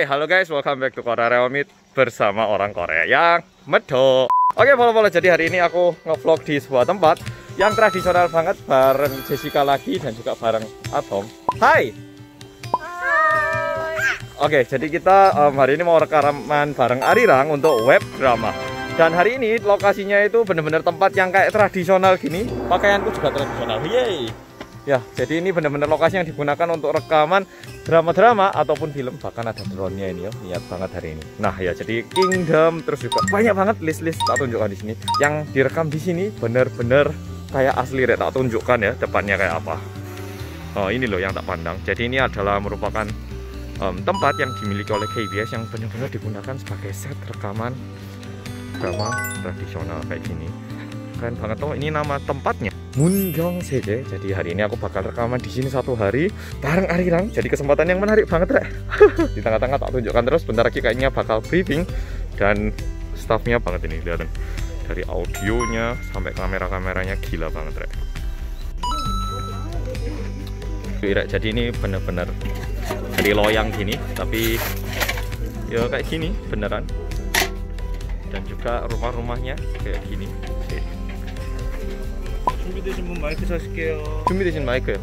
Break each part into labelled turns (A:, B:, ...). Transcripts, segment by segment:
A: Hey, halo guys, welcome back to Korea Realmit bersama orang Korea yang medok. Oke, follow-follow. Jadi hari ini aku ngevlog di sebuah tempat yang tradisional banget bareng Jessica lagi dan juga bareng Atom. Hai. Oke, jadi kita um, hari ini mau rekaman bareng Arirang untuk web drama. Dan hari ini lokasinya itu bener-bener tempat yang kayak tradisional gini. Pakaianku juga tradisional. Yeay. Ya, jadi ini benar-benar lokasi yang digunakan untuk rekaman drama-drama ataupun film. Bahkan ada drone-nya ini ya, niat banget hari ini. Nah ya, jadi Kingdom terus juga banyak banget list-list tak tunjukkan di sini. Yang direkam di sini benar-benar kayak asli ya, tak tunjukkan ya depannya kayak apa. Oh, ini loh yang tak pandang. Jadi ini adalah merupakan um, tempat yang dimiliki oleh KBS yang benar-benar digunakan sebagai set rekaman drama tradisional kayak gini. Keren banget tuh. Ini nama tempatnya Mungyong Seje. Jadi hari ini aku bakal rekaman di sini satu hari bareng Arirang. Jadi kesempatan yang menarik banget, Rek. di tengah-tengah tak tunjukkan terus bentar lagi kayaknya bakal briefing dan staffnya banget ini lihat dari audionya sampai kamera-kameranya gila banget. Rek, jadi ini bener-bener dari loyang gini, tapi ya kayak gini beneran. Dan juga rumah-rumahnya kayak gini.
B: 준비되신 분 마이크 사실게요.
A: 준비되신 마이크요.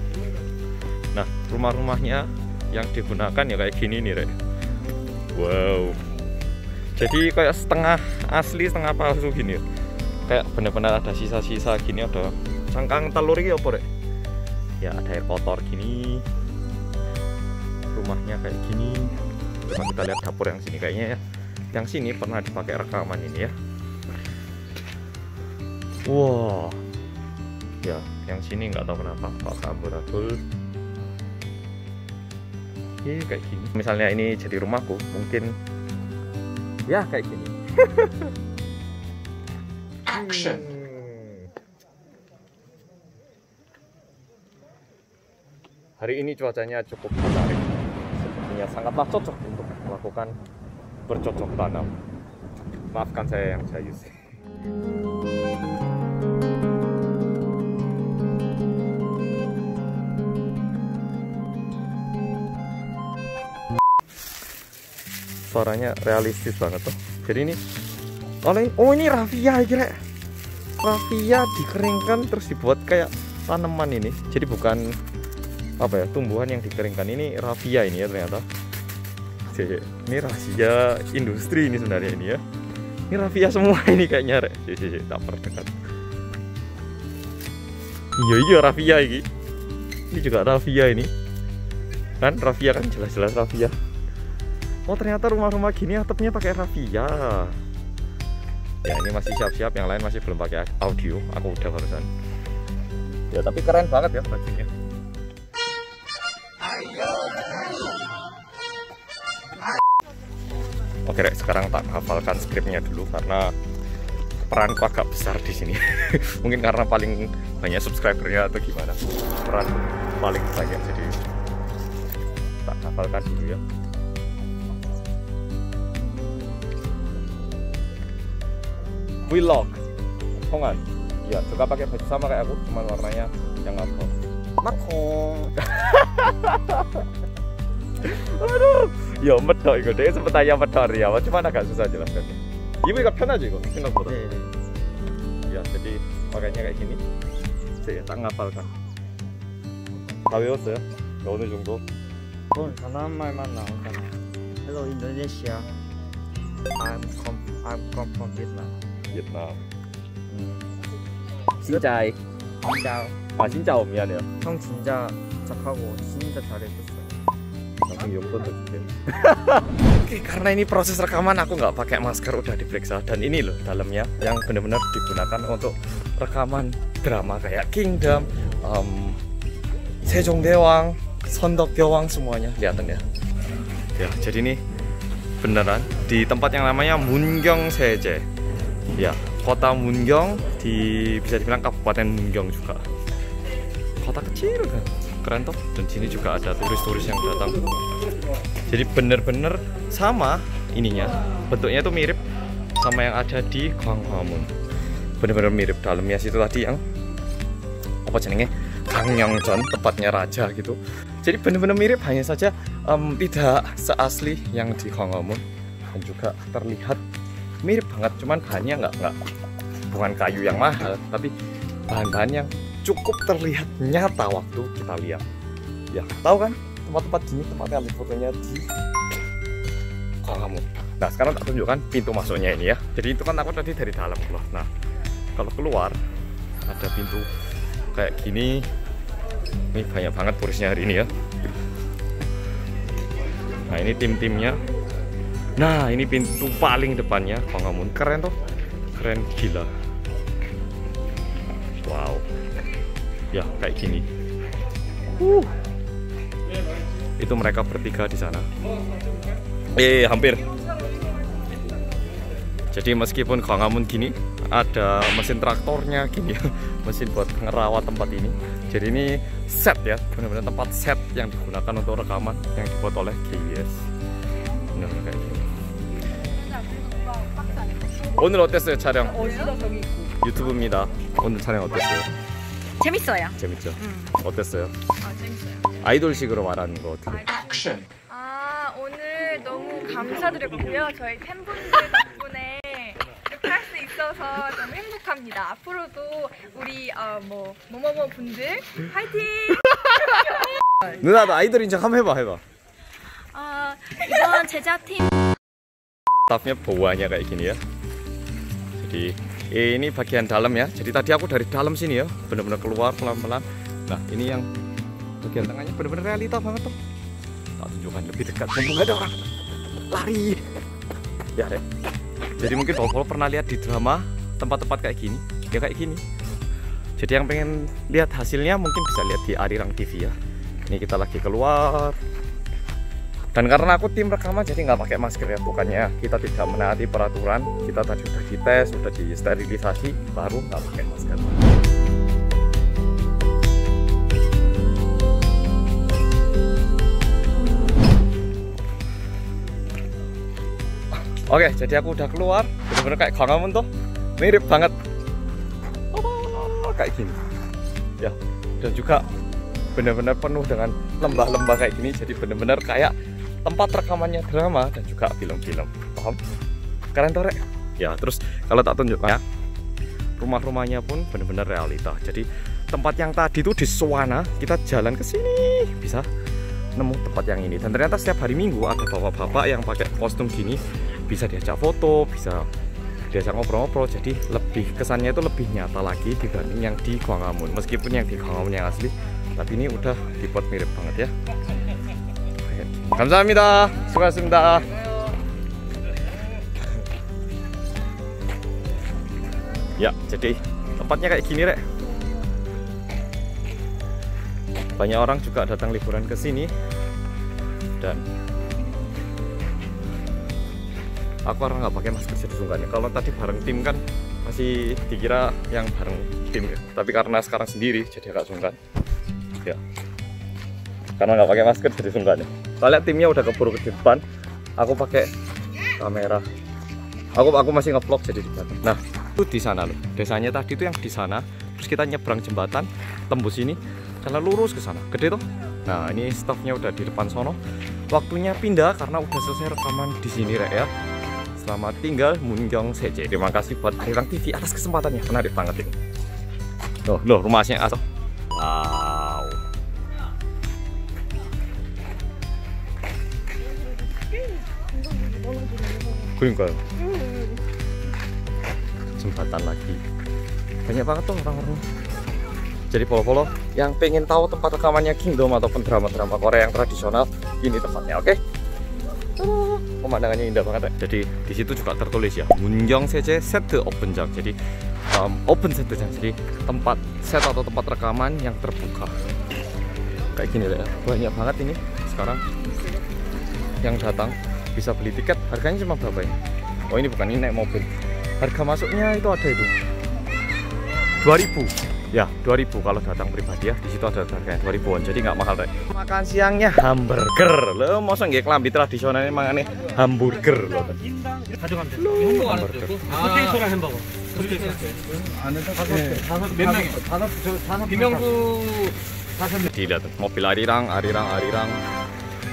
A: Nah, rumah-rumahnya yang digunakan ya kayak gini nih, Rek. Wow. Jadi kayak setengah asli, setengah palsu gini. Kayak benar-benar ada sisa-sisa gini, ada cangkang telur gitu apa, Rek? Ya, ada air kotor gini. Rumahnya kayak gini. Coba kita lihat dapur yang sini kayaknya ya. Yang sini pernah dipakai rekaman ini ya. Wow, ya yang sini nggak tahu kenapa Pak Amburadul ini kayak gini. Misalnya ini jadi rumahku mungkin ya kayak gini. Action. Hari ini cuacanya cukup menarik. Sepertinya sangatlah cocok untuk melakukan bercocok tanam. Maafkan saya yang jayus suaranya realistis banget tuh. Jadi ini oleh oh ini raffia kira. Raffia dikeringkan terus dibuat kayak tanaman ini. Jadi bukan apa ya tumbuhan yang dikeringkan. Ini raffia ini ya ternyata. Jadi, ini rahasia industri ini sebenarnya ini ya. Ini raffia semua ini kayaknya rek. Tak perdekat iya iya raffia ini. Ini juga raffia ini. Kan raffia kan jelas-jelas raffia Oh ternyata rumah-rumah gini atapnya pakai raffia. Ya ini masih siap-siap, yang lain masih belum pakai audio. Aku udah barusan. Ya tapi keren banget ya bajunya. Oke, Rek, sekarang tak hafalkan skripnya dulu karena peranku agak besar di sini. Mungkin karena paling banyak subscribernya atau gimana. Peran paling banyak jadi tak hafalkan dulu ya. vlog Hongan ya suka pakai baju sama kayak aku cuman warnanya yang apa makong aduh ya medok 이거 dia sempat tanya medok ya cuman agak susah jelaskannya 입으니까 편하지 이거 생각보다
B: 네, 네.
A: ya jadi pakainya kayak gini saya tak ngapalkan 다 외웠어요? 어느 정도?
B: 오늘 단어 한 말만 나오잖아. Hello Indonesia. I'm come I'm come from Vietnam.
A: Việt Nam
B: 음.
A: 진짜이
B: 진짜
A: 아 진짜 미안해요
B: 형 진짜 착하고 진짜 잘해줬어요.
A: langsung Yongton terjepit Oke karena ini proses rekaman aku nggak pakai masker udah diperiksa dan ini loh dalamnya yang benar-benar digunakan untuk rekaman drama kayak Kingdom, um, Sejong Dewang, Sondok Dewang semuanya kelihatan ya. Ya jadi ini beneran di tempat yang namanya Mungyong Seje. Ya kota Mungyong di bisa dibilang kabupaten Mungyong juga. Kota kecil kan keren toh. Dan sini juga ada turis-turis yang datang. Jadi bener-bener sama ininya. Bentuknya itu mirip sama yang ada di Gwanghwamun bener-bener mirip dalamnya situ tadi yang apa jenenge? Gangnyeongjeon tempatnya raja gitu. Jadi benar-benar mirip hanya saja em, tidak seasli yang di Kongomun dan juga terlihat mirip banget cuman bahannya nggak nggak bukan kayu yang mahal tapi bahan-bahan yang cukup terlihat nyata waktu kita lihat. Ya tahu kan tempat-tempat gini tempatnya ambil fotonya di Kongomun nah sekarang tak tunjukkan pintu masuknya ini ya. Jadi itu kan aku tadi dari dalam loh. Nah kalau keluar ada pintu kayak gini. Ini banyak banget turisnya hari ini ya. Nah ini tim-timnya nah ini pintu paling depannya. Kongamun keren tuh keren gila. Wow. Ya kayak gini. Uh. itu mereka bertiga di sana. Eh hampir. Jadi meskipun Kongamun gini ada mesin traktornya gini. Mesin buat ngerawat tempat ini. Jadi ini set ya. Benar-benar tempat set yang digunakan untuk rekaman yang dibuat oleh GIS gini 오늘 어땠어요 촬영? 유튜브입니다 오늘 촬영 어땠어요?
C: 재밌어요.
A: 재밌죠?
C: 음.
A: 어땠어요?
C: 아 재밌어요.
A: 아이돌식으로 말하는 거 어떻게?
D: 아 오늘 너무 감사드렸고요. 저희 팬분들 덕분에 이렇게 할수 있어서 너무 행복합니다. 앞으로도 우리 어, 뭐 뭐뭐뭐 분들 파이팅!
A: 누나도 아이돌 인정 한번 해봐 해봐
D: 어, 이번 제작팀
A: staffnya bawahnya kayak gini ya jadi ini bagian dalam ya jadi tadi aku dari dalam sini ya benar-benar keluar pelan-pelan nah ini yang bagian tengahnya benar-benar realita banget tuh tak tunjukkan lebih dekat mumpung nggak ada orang lari ya deh jadi mungkin bapak pernah lihat di drama tempat-tempat kayak gini ya kayak gini jadi yang pengen lihat hasilnya mungkin bisa lihat di Arirang TV ya ini kita lagi keluar dan karena aku tim rekaman jadi nggak pakai masker ya. Bukannya kita tidak menaati peraturan kita tadi sudah dites sudah disterilisasi baru nggak pakai masker. Oke, jadi aku udah keluar, bener-bener kayak Gangamun tuh, mirip banget, oh, kayak gini, ya, dan juga benar-benar penuh dengan lembah-lembah kayak gini, jadi benar-benar kayak tempat rekamannya drama dan juga film-film. Paham? Keren tuh rek? Ya terus kalau tak tunjukkan ya rumah-rumahnya pun benar-benar realita. Jadi tempat yang tadi tuh di Suwana kita jalan ke sini. Bisa nemu tempat yang ini. Dan ternyata setiap hari minggu ada bapak-bapak yang pakai kostum gini. Bisa diajak foto bisa diajak ngobrol-ngobrol. Jadi lebih kesannya itu lebih nyata lagi dibanding yang di Gwangamun meskipun yang di Gwangamun yang asli tapi ini udah dibuat mirip banget ya 감사합니다. 수고하셨습니다. Ya, jadi tempatnya kayak gini, Rek. Banyak orang juga datang liburan ke sini. Dan aku orang nggak pakai masker jadi sungguhnya. Kalau tadi bareng tim kan masih dikira yang bareng tim ya. Tapi karena sekarang sendiri jadi agak sungkan. Ya. karena nggak pakai masker jadi sungkan ya. Soalnya timnya udah keburu ke depan. Aku pakai kamera. Aku aku masih ngevlog jadi di. Nah, itu di sana loh. Desanya tadi itu yang di sana. Terus kita nyebrang jembatan, tembus ini, jalan lurus ke sana. Gede tuh. Nah, ini staffnya udah di depan sono. Waktunya pindah karena udah selesai rekaman di sini, Rek ya. Selamat tinggal Munjong CC. Terima kasih buat Arirang TV atas kesempatannya. Menarik banget ini. Loh, loh rumahnya asal. Wow. 그러니까요. Jembatan lagi. Banyak banget tuh orang-orang. Jadi polo-polo yang pengen tahu tempat rekamannya Kingdom ataupun drama-drama Korea yang tradisional, ini tempatnya, oke? Tadaa. Pemandangannya indah banget ya. Jadi di situ juga tertulis ya, Munjong Seje Set Open Jang. Jadi um, open set jang. Jadi tempat set atau tempat rekaman yang terbuka. Kayak gini ya. Banyak banget ini sekarang yang datang bisa beli tiket harganya cuma berapa ya? Oh ini bukan ini naik mobil. Harga masuknya itu ada itu. 2000 ya 2000 kalau datang pribadi ya di situ ada harganya 2000an jadi nggak mahal deh makan siangnya hamburger. Lo mau nggak kelambi ini mangane hamburger lo hamburger. Dilihat mobil arirang, arirang, arirang,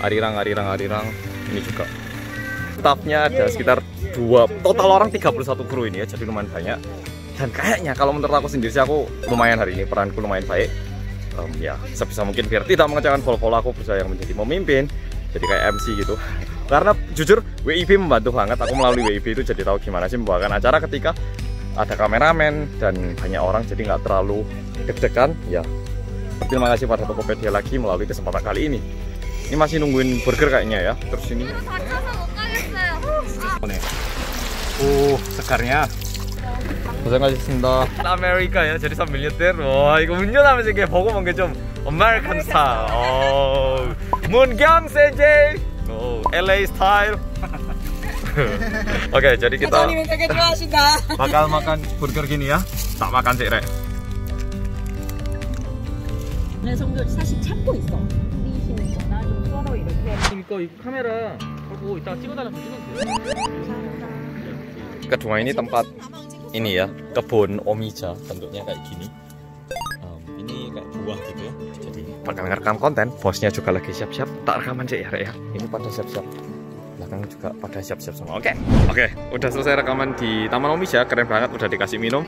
A: arirang, arirang, arirang. Ini juga. Staffnya ada sekitar dua, total orang 31 kru ini ya, jadi lumayan banyak. Dan kayaknya kalau menurut aku sendiri sih aku lumayan hari ini peranku lumayan baik. Em, ya sebisa mungkin biar tidak mengecewakan follow-follow aku berusaha yang menjadi memimpin, jadi kayak MC gitu. Karena jujur WIB membantu banget. Aku melalui WIB itu jadi tahu gimana sih membawakan acara ketika ada kameramen dan banyak orang jadi nggak terlalu deg-degan ya terima kasih pada Tokopedia lagi melalui kesempatan kali ini ini masih nungguin burger kayaknya ya terus ini 네. 오, sekarnya. 고생하셨습니다. 아메리카요. 저리 3밀리언 대. 와, 이거 운전하면서 이게 보고 본게 좀 아메리칸 어, 스타일. 어. 문경 세제. 오, LA 스타일. Oke, jadi kita bakal makan burger gini ya. Tak makan sih,
C: 그래서 사실 찾고
E: 이거 카메라 하고 이따 찍어달라면 찍으면 돼요.
A: Kedua ini tempat ini ya, kebun omija bentuknya kayak gini. Em, ini kayak buah gitu ya. Jadi bakal ngerekam konten. Bosnya juga lagi siap-siap. Tak rekaman sih ya, Rek ya. Ini pada siap-siap. Belakang juga pada siap-siap semua. Oke. Oke, udah selesai rekaman di Taman Omija. Keren banget udah dikasih minum.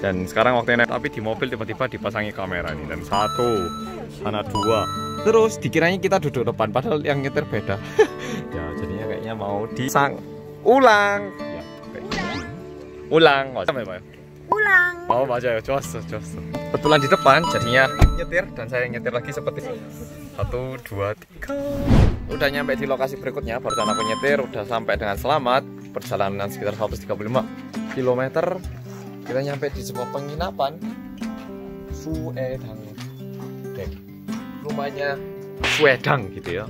A: Dan sekarang waktunya naik tapi di mobil tiba-tiba dipasangi kamera nih dan satu, mana dua. Terus dikiranya kita duduk depan padahal yang nyetir beda. ya jadinya kayaknya mau disang ulang. Ya, kayak gini. ulang. Sampai Pak.
C: 우랑.
A: Oh 맞아요 좋았어 좋았어 Kebetulan di depan jadinya nyetir dan saya nyetir lagi seperti satu dua tiga Udah nyampe di lokasi berikutnya barusan aku nyetir udah sampai dengan selamat Perjalanan sekitar 135 km Kita nyampe di sebuah penginapan Suedang Dek Rumahnya Suedang gitu ya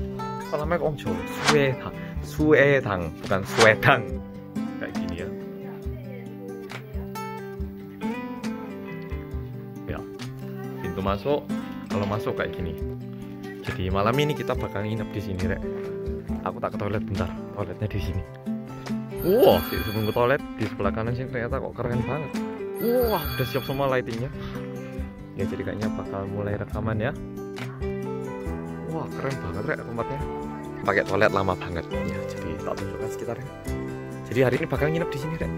A: Kalau namanya kok Om Jawa Suedang Suedang bukan Suedang Kayak gini ya ya pintu masuk kalau masuk kayak gini jadi malam ini kita bakal nginep di sini rek. Aku tak ke toilet bentar toiletnya di sini. Wah di sebelum ke toilet di sebelah kanan sih ternyata kok keren banget. Wah udah siap semua lightingnya. Ya jadi kayaknya bakal mulai rekaman ya. Wah keren banget rek tempatnya pakai toilet lama banget. Ya jadi tak tunjukkan sekitarnya. Jadi hari ini bakal nginep di sini rek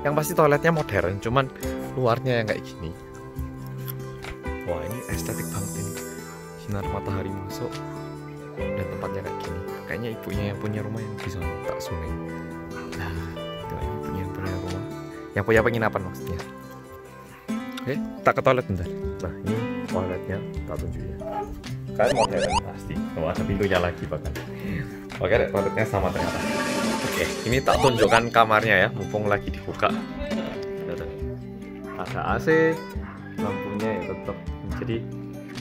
A: yang pasti toiletnya modern cuman luarnya yang kayak gini. Wah ini estetik banget ini. Sinar matahari masuk dan tempatnya kayak gini. Kayaknya ibunya yang punya rumah yang di sana tak sungai nah itu ibunya yang punya rumah. Yang punya penginapan maksudnya. Oke tak ke toilet bentar. Nah ini toiletnya tak tunjukin kan modern pasti. Oh, ada pintunya lagi bahkan. Oke deh, toiletnya sama ternyata. Oke ini tak tunjukkan kamarnya ya. Mumpung lagi dibuka. Ada AC lampunya ya tetap jadi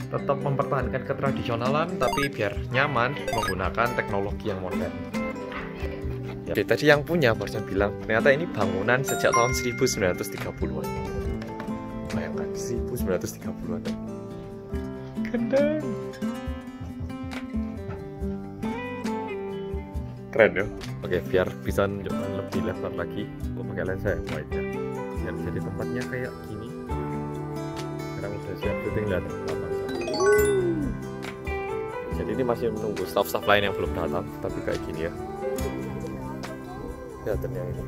A: tetap mempertahankan ketradisionalan tapi biar nyaman menggunakan teknologi yang modern. Ya, Oke, tadi yang punya barusan bilang ternyata ini bangunan sejak tahun 1930-an bayangkan 1930-an gendeng keren ya. Oke biar bisa menunjukkan lebih lebar lagi gue pakai lensa yang wide ya. Biar jadi tempatnya kayak gini. Sekarang udah siap syuting lihat belakang sana. jadi ini masih menunggu staff-staff lain yang belum datang tapi kayak gini ya. Lihat yang ini.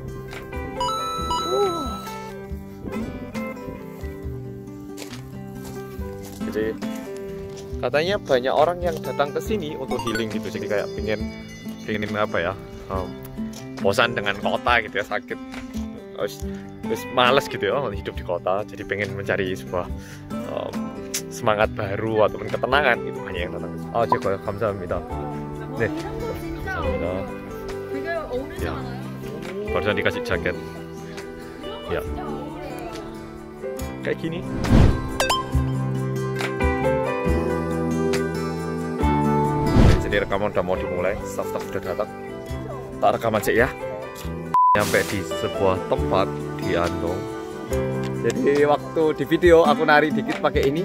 A: Jadi katanya banyak orang yang datang ke sini untuk healing gitu. Jadi kayak pengen ingin apa ya um, bosan dengan kota gitu ya sakit. Terus, terus males gitu ya hidup di kota. Jadi pengen mencari sebuah um, semangat baru ataupun ketenangan itu hanya yang datang. Oh jago kamsahamnida. Nih kamsahamnida. Ya. barusan dikasih jaket. Ya. kayak gini. Jadi rekaman udah mau dimulai? Staff-staff udah datang. Tak rekaman sih ya. Nyampe di sebuah tempat di Andong. Jadi waktu di video aku nari dikit pakai ini